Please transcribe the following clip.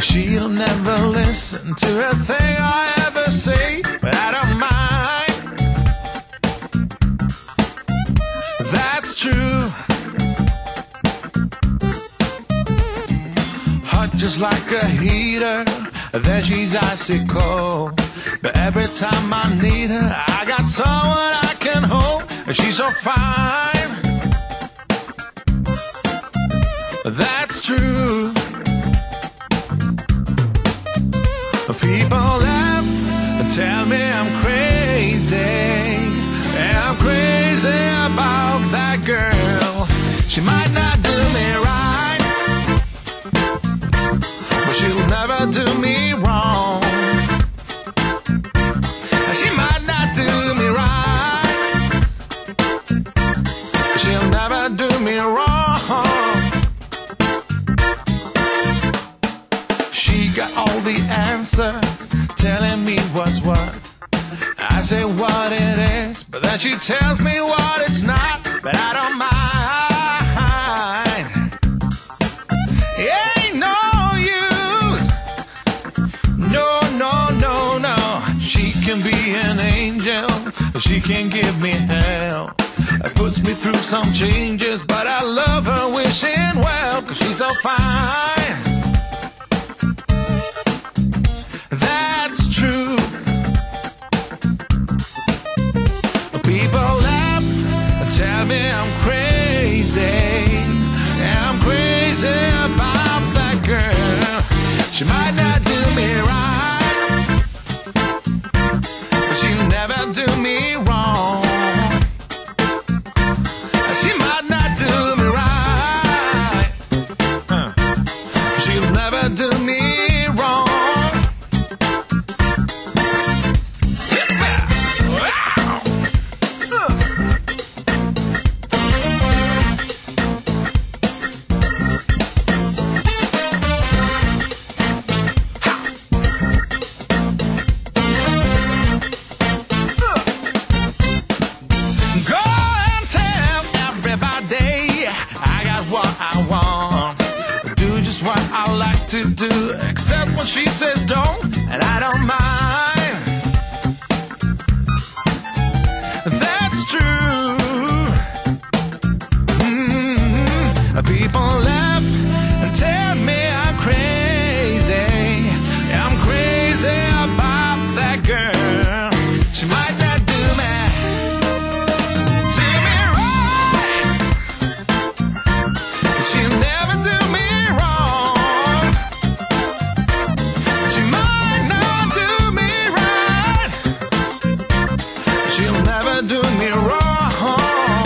She'll never listen to a thing I ever say, but I don't mind. That's true. Hot just like a heater, then she's icy cold. But every time I need her, I got someone I can hold. And she's so fine. That's true. Crazy. I'm crazy about that girl. She might not do me right, but she'll never do me wrong. She might not do me right, she'll never do me wrong. She got all the answers, telling me what's what. I say what it is, but then she tells me what it's not. But I don't mind. It ain't no use. No, no, no, no. She can be an angel, she can give me hell. It puts me through some changes, but I love her wishing well, cause she's so fine. About that girl. She might not to do, except when she says don't, and I don't mind. do me wrong.